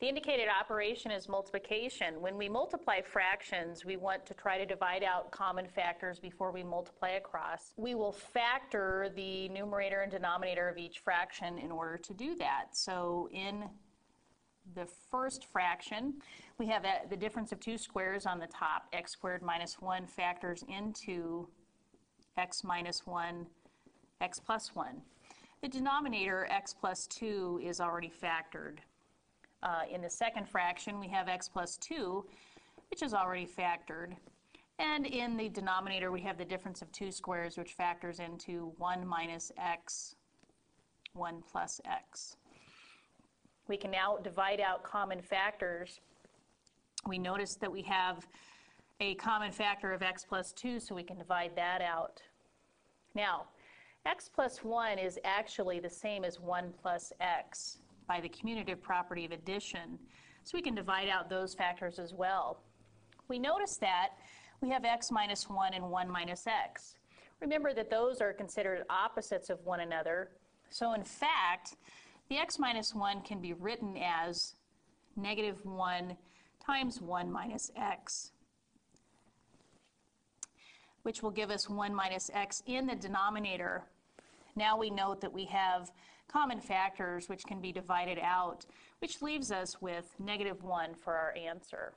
The indicated operation is multiplication. When we multiply fractions, we want to try to divide out common factors before we multiply across. We will factor the numerator and denominator of each fraction in order to do that. So in the first fraction, we have the difference of two squares on the top. x squared minus 1 factors into x minus 1, x plus 1. The denominator, x plus 2, is already factored. Uh, in the second fraction, we have x plus 2, which is already factored. And in the denominator, we have the difference of two squares, which factors into 1 minus x, 1 plus x. We can now divide out common factors. We notice that we have a common factor of x plus 2, so we can divide that out. Now, x plus 1 is actually the same as 1 plus x by the commutative property of addition. So we can divide out those factors as well. We notice that we have x minus 1 and 1 minus x. Remember that those are considered opposites of one another. So in fact, the x minus 1 can be written as negative 1 times 1 minus x, which will give us 1 minus x in the denominator now we note that we have common factors which can be divided out, which leaves us with negative 1 for our answer.